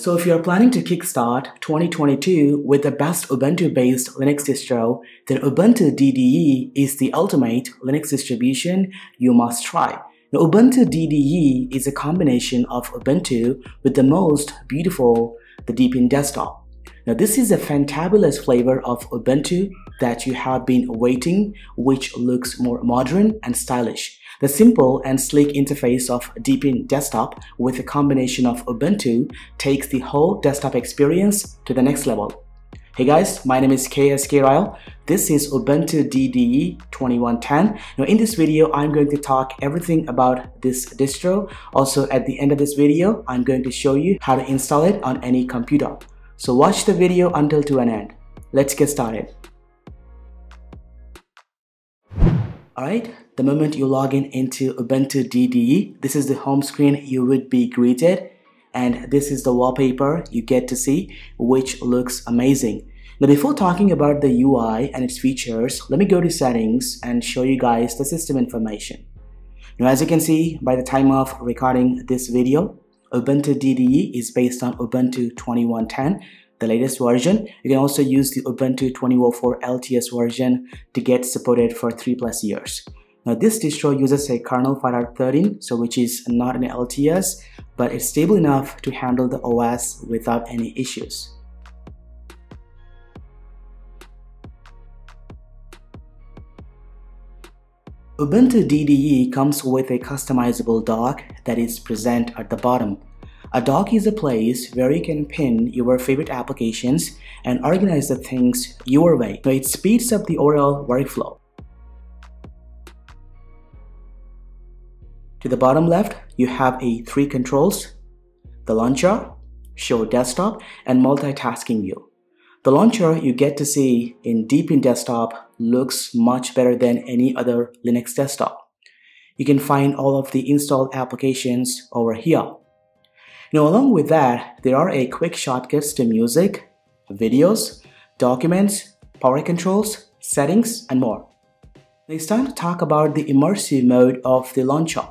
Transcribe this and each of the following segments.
So if you're planning to kickstart 2022 with the best Ubuntu-based Linux distro, then Ubuntu DDE is the ultimate Linux distribution you must try. Now, Ubuntu DDE is a combination of Ubuntu with the most beautiful, the Deepin desktop. Now this is a fantabulous flavor of Ubuntu that you have been awaiting, which looks more modern and stylish. The simple and sleek interface of Deepin Desktop with a combination of Ubuntu takes the whole desktop experience to the next level. Hey guys, my name is KSK Royal. This is Ubuntu DDE 2110. Now in this video, I'm going to talk everything about this distro. Also at the end of this video, I'm going to show you how to install it on any computer. So watch the video until to an end. Let's get started. Alright, the moment you log in into Ubuntu DDE, this is the home screen you would be greeted and this is the wallpaper you get to see which looks amazing. Now before talking about the UI and its features, let me go to settings and show you guys the system information. Now as you can see by the time of recording this video, Ubuntu DDE is based on Ubuntu 2110 the latest version. You can also use the Ubuntu 2004 LTS version to get supported for 3 plus years. Now this distro uses a kernel 5.13, so which is not an LTS, but it's stable enough to handle the OS without any issues. Ubuntu DDE comes with a customizable dock that is present at the bottom. A dock is a place where you can pin your favorite applications and organize the things your way. So it speeds up the overall workflow. To the bottom left, you have a three controls, the launcher, show desktop, and multitasking view. The launcher you get to see in Deepin Desktop looks much better than any other Linux desktop. You can find all of the installed applications over here. Now along with that, there are a quick shortcuts to music, videos, documents, power controls, settings, and more. It's time to talk about the immersive mode of the launcher.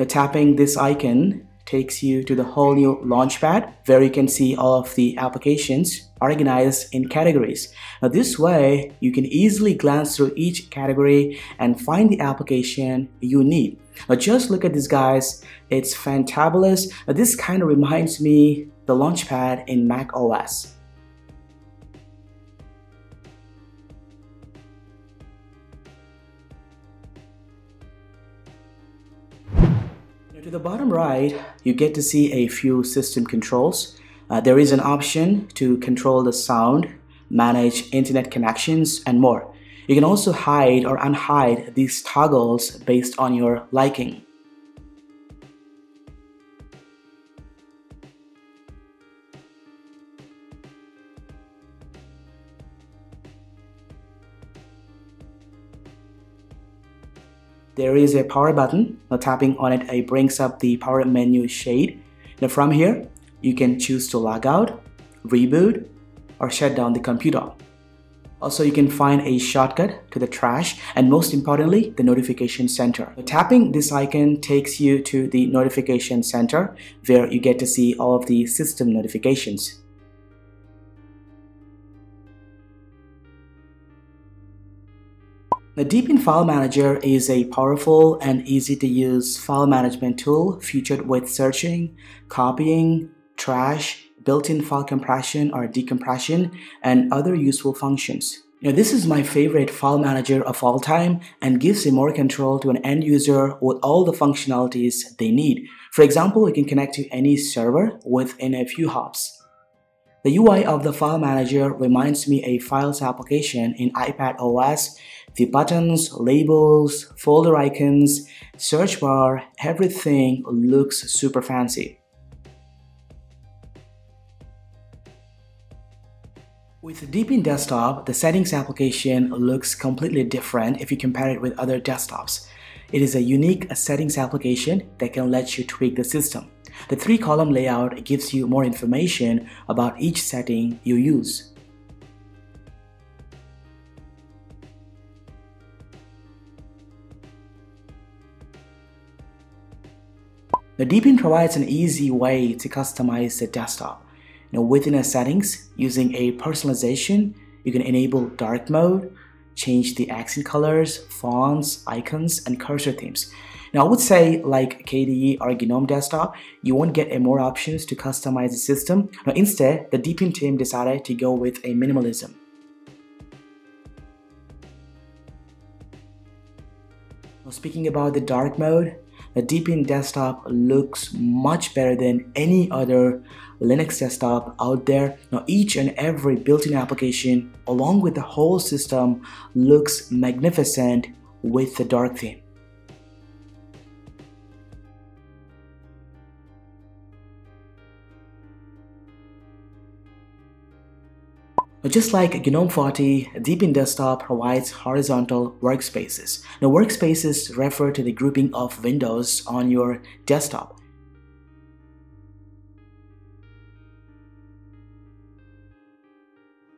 Now tapping this icon takes you to the whole new launchpad where you can see all of the applications organized in categories. Now this way you can easily glance through each category and find the application you need. Now just look at this guys, it's fantabulous. Now this kind of reminds me the Launchpad in Mac OS. To the bottom right, you get to see a few system controls. Uh, there is an option to control the sound, manage internet connections, and more. You can also hide or unhide these toggles based on your liking. There is a power button. Now tapping on it, it brings up the power menu shade. Now from here, you can choose to log out, reboot, or shut down the computer. Also, you can find a shortcut to the trash and most importantly, the notification center. Tapping this icon takes you to the notification center where you get to see all of the system notifications. The Deepin File Manager is a powerful and easy to use file management tool featured with searching, copying, trash, built-in file compression or decompression, and other useful functions. Now, this is my favorite file manager of all time and gives a more control to an end user with all the functionalities they need. For example, you can connect to any server within a few hops. The UI of the file manager reminds me a files application in iPad OS. The buttons, labels, folder icons, search bar, everything looks super fancy. With Deepin Desktop, the settings application looks completely different if you compare it with other desktops. It is a unique settings application that can let you tweak the system. The three-column layout gives you more information about each setting you use. Now, Deepin provides an easy way to customize the desktop. Now, within the settings, using a personalization, you can enable dark mode, change the accent colors, fonts, icons, and cursor themes. Now, I would say like KDE or GNOME Desktop, you won't get more options to customize the system. Now, instead, the Deepin team decided to go with a minimalism. Now, speaking about the dark mode, the Deepin desktop looks much better than any other Linux desktop out there. Now each and every built-in application along with the whole system looks magnificent with the dark theme. Just like GNOME 40, Deepin Desktop provides horizontal workspaces. Now workspaces refer to the grouping of windows on your desktop.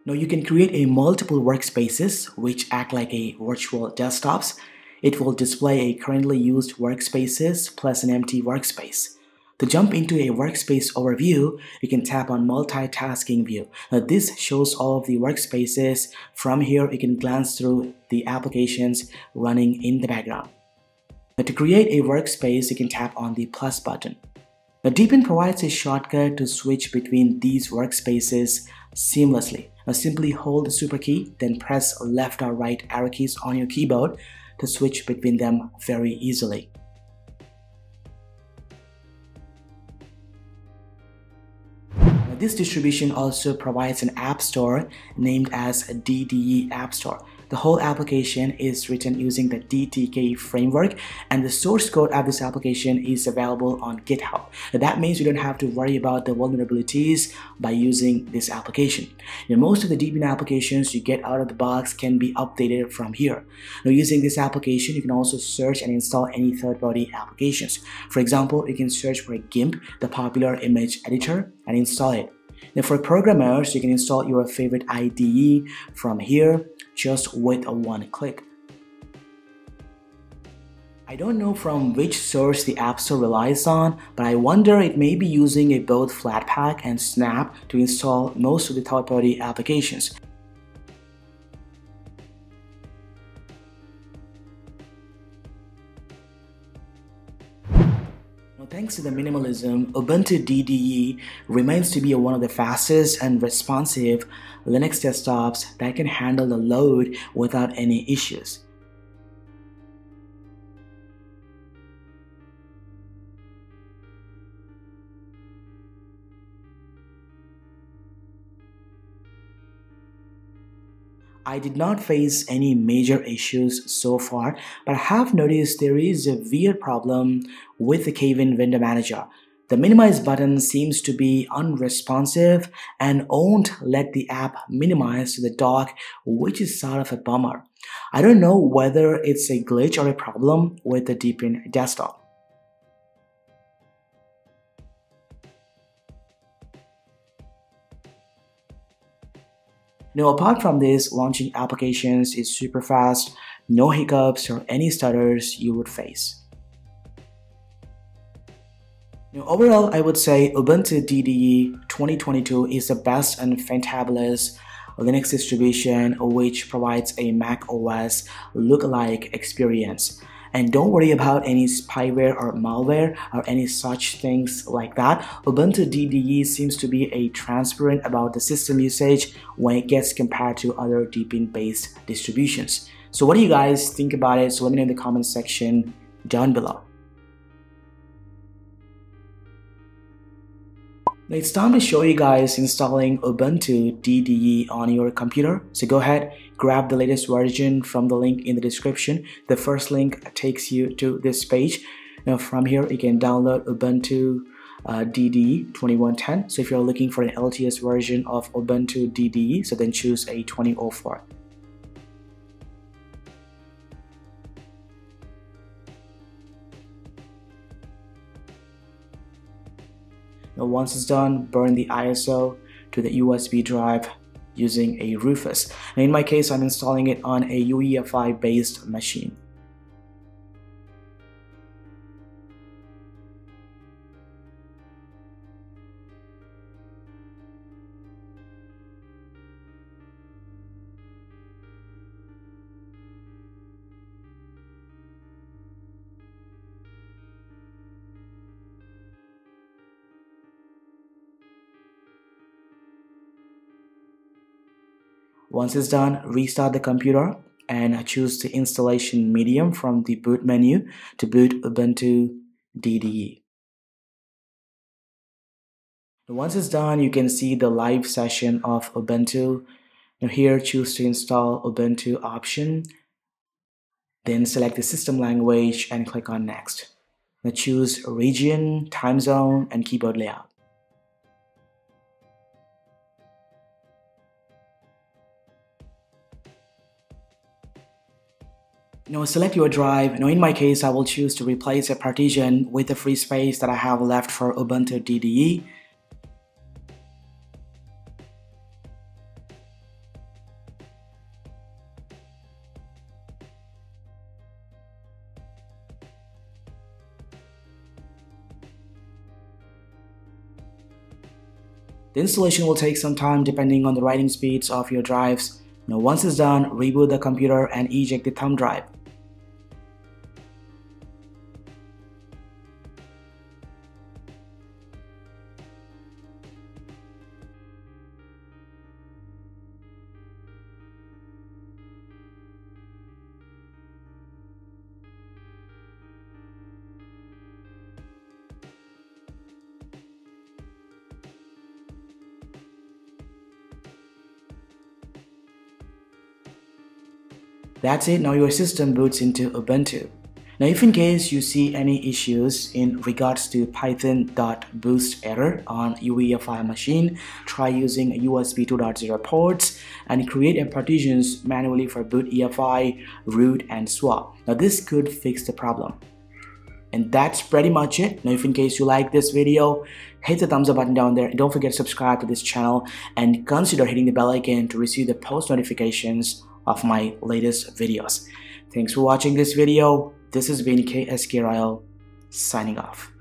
Now you can create a multiple workspaces which act like a virtual desktops. It will display a currently used workspaces plus an empty workspace. To jump into a workspace overview, you can tap on multitasking view. Now this shows all of the workspaces. From here, you can glance through the applications running in the background. Now to create a workspace, you can tap on the plus button. Now Deepin provides a shortcut to switch between these workspaces seamlessly. Now simply hold the super key, then press left or right arrow keys on your keyboard to switch between them very easily. This distribution also provides an app store named as DDE App Store. The whole application is written using the DTK framework and the source code of this application is available on GitHub. Now that means you don't have to worry about the vulnerabilities by using this application. Now most of the Deepin applications you get out of the box can be updated from here. Now using this application you can also search and install any third-party applications. For example, you can search for GIMP, the popular image editor, and install it. Now for programmers, you can install your favorite IDE from here just with a one click. I don't know from which source the App Store relies on, but I wonder it may be using a both Flatpak and Snap to install most of the third-party applications. Thanks to the minimalism, Ubuntu DDE remains to be one of the fastest and responsive Linux desktops that can handle the load without any issues. I did not face any major issues so far, but I have noticed there is a weird problem with the KWin Window Manager. The minimize button seems to be unresponsive and won't let the app minimize to the dock, which is sort of a bummer. I don't know whether it's a glitch or a problem with the Deepin desktop. Now, apart from this, launching applications is super fast, no hiccups or any stutters you would face. Now, overall, I would say Ubuntu DDE 2022 is the best and fantabulous Linux distribution which provides a Mac OS look-alike experience. And don't worry about any spyware or malware or any such things like that. Ubuntu DDE seems to be a transparent about the system usage when it gets compared to other Deepin based distributions. So what do you guys think about it? So let me know in the comment section down below. Now it's time to show you guys installing Ubuntu DDE on your computer. So go ahead, grab the latest version from the link in the description. The first link takes you to this page. Now from here, you can download Ubuntu uh, DDE 2110. So if you're looking for an LTS version of Ubuntu DDE, so then choose a 2004. Once it's done, burn the ISO to the USB drive using a Rufus. In my case, I'm installing it on a UEFI based machine. Once it's done, restart the computer and choose the installation medium from the boot menu to boot Ubuntu DDE. Once it's done, you can see the live session of Ubuntu. Now here, choose to install Ubuntu option. Then select the system language and click on next. Now choose region, time zone, and keyboard layout. Now select your drive. Now in my case, I will choose to replace a partition with the free space that I have left for Ubuntu DDE. The installation will take some time depending on the writing speeds of your drives. Now once it's done, reboot the computer and eject the thumb drive. That's it, now your system boots into Ubuntu. Now if in case you see any issues in regards to python.boost error on UEFI machine, try using USB 2.0 ports and create a partitions manually for boot EFI, root and swap. Now this could fix the problem. And that's pretty much it. Now if in case you like this video, hit the thumbs up button down there and don't forget to subscribe to this channel and consider hitting the bell icon to receive the post notifications of my latest videos. Thanks for watching this video. This has been KSK Royal signing off.